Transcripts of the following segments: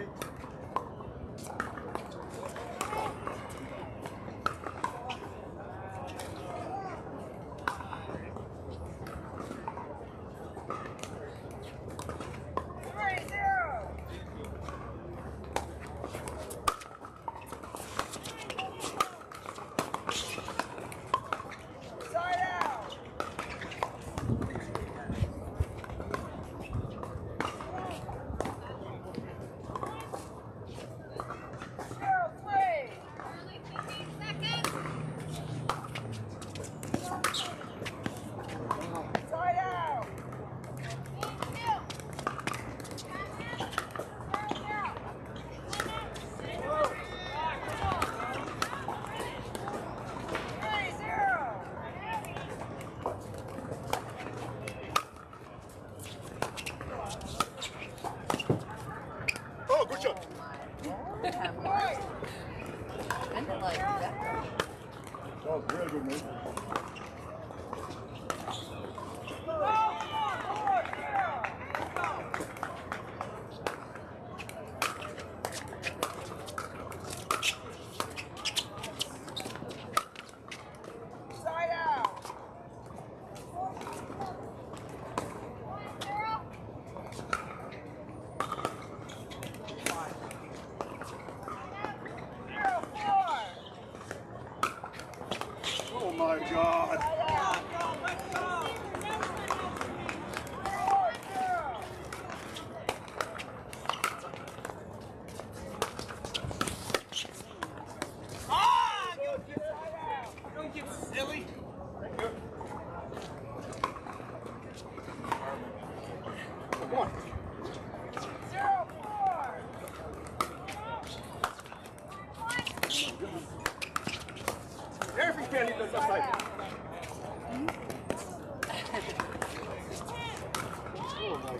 Three Oh,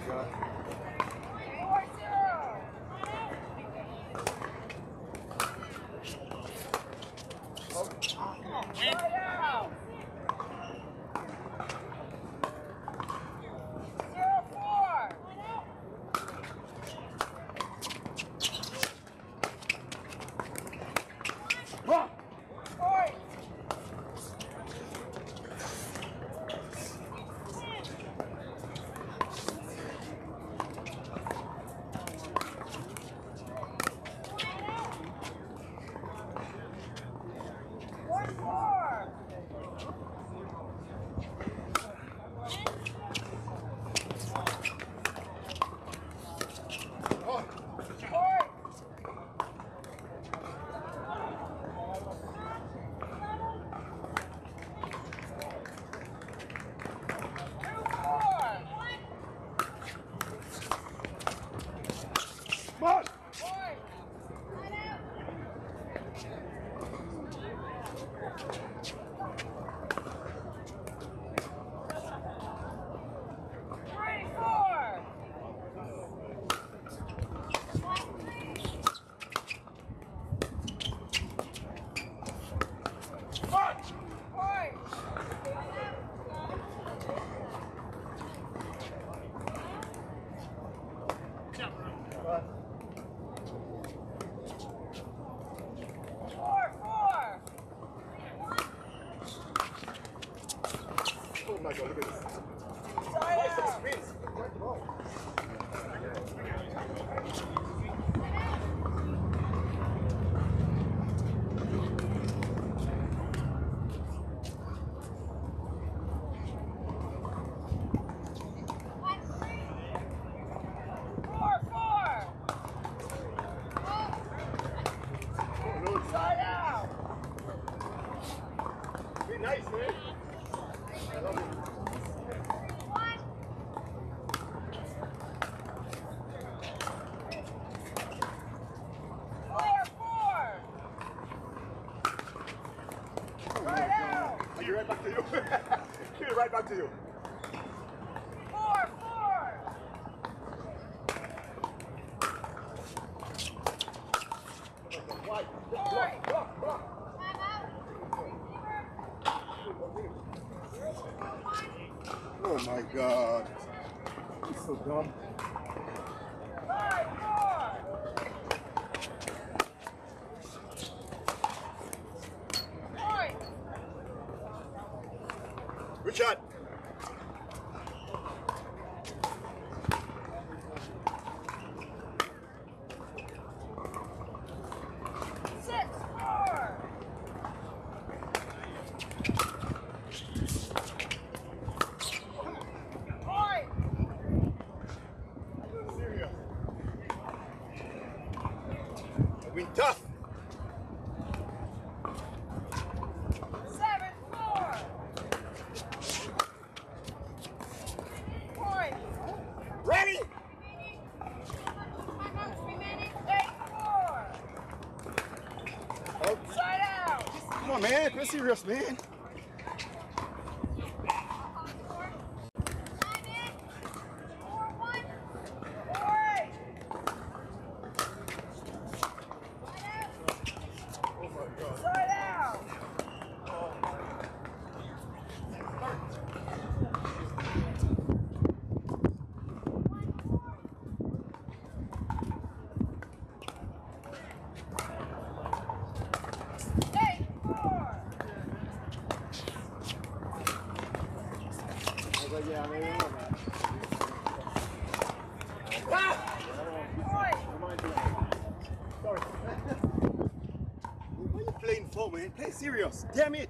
Right. going. Good. messy wrist, man. serious, damn it!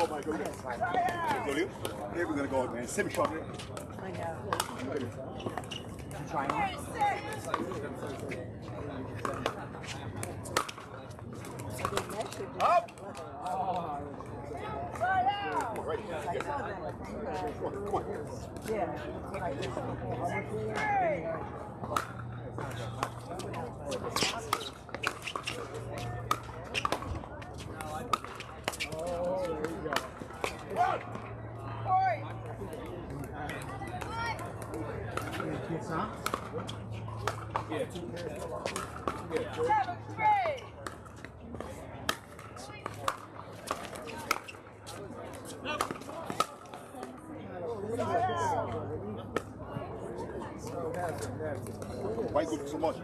Oh my goodness. Here we're going to go, man. Sim shot. I know. Trying. Up! Oh. Right. Yeah. Huh? Yeah, two pairs. Yeah, Seven, three. Why good so much?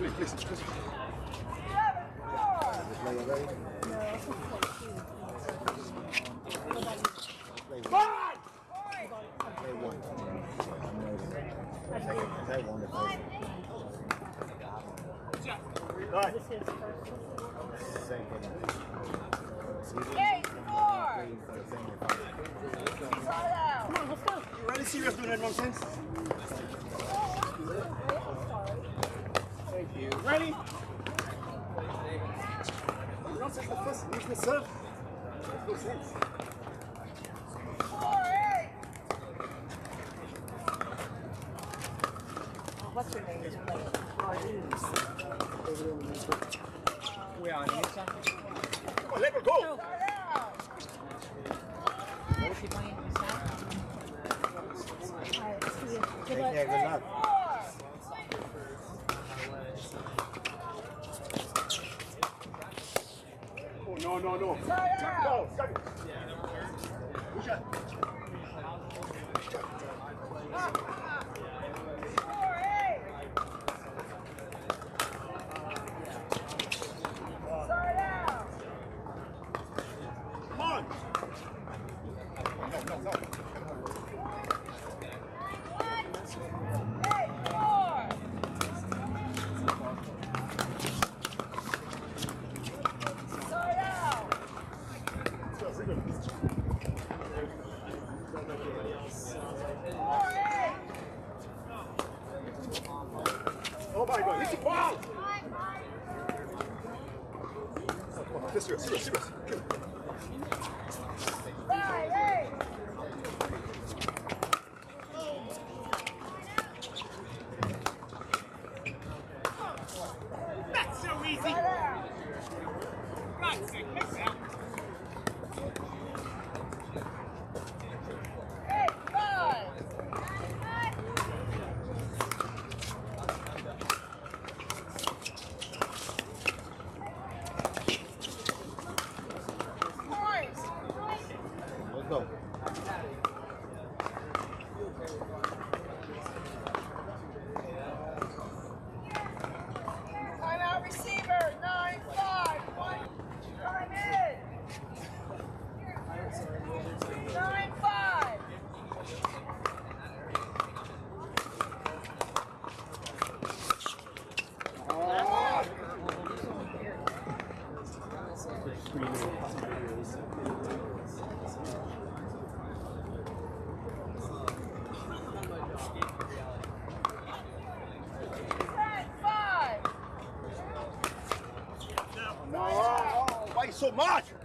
Come on, please, please. please. Seven, four. Point. Right. Eight, four. Start out. You really serious doing that nonsense? You. Ready? Nonsense the first. Use the serve. Makes no sense. What's her name? We on Insta? Come on, let her go. Start out. Yeah, good luck. No, no, no. Start out. Go, start it. Good shot. Four, eight. Start out. Come on. No, no, no. Eight, four. Start out. Four, eight. Oh my God, hit the ball. Come on, serious, serious, serious. Five, eight. That's so easy. Start out. God's sake, miss that. Eight, five. Point. Let's go. Timeout receiver, nine, five, one. Time in. Nine, five. Ten, five. No, why so